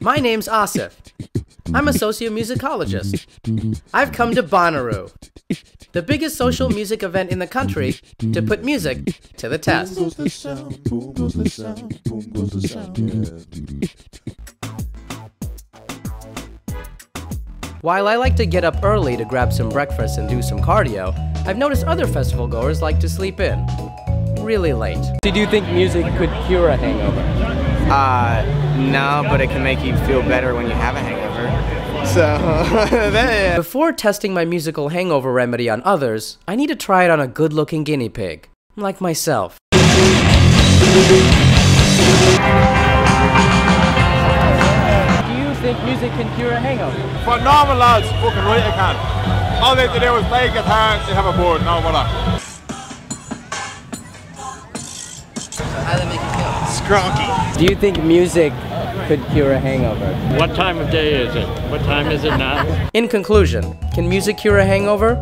My name's Asif. I'm a sociomusicologist. I've come to Bonnaroo, the biggest social music event in the country, to put music to the test. While I like to get up early to grab some breakfast and do some cardio, I've noticed other festival goers like to sleep in. Really late. Did you think music could cure a hangover? Uh, no, but it can make you feel better when you have a hangover. So, that, Before testing my musical hangover remedy on others, I need to try it on a good looking guinea pig, like myself. Do you think music can cure a hangover? For normal lads, fucking right I can. All they have to do is play guitar, they have a board, no bother. Do you think music could cure a hangover? What time of day is it? What time is it now? In conclusion, can music cure a hangover?